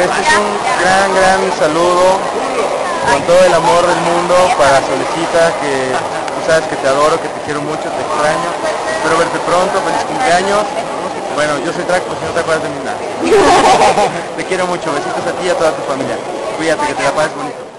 este es un gran, gran saludo con todo el amor del mundo para Solecita, que tú sabes que te adoro, que te quiero mucho, te extraño. Espero verte pronto, feliz cumpleaños. Bueno, yo soy Track, si no te acuerdas de mí nada. te quiero mucho, besitos a ti y a toda tu familia. Cuídate, que te la pases bonito.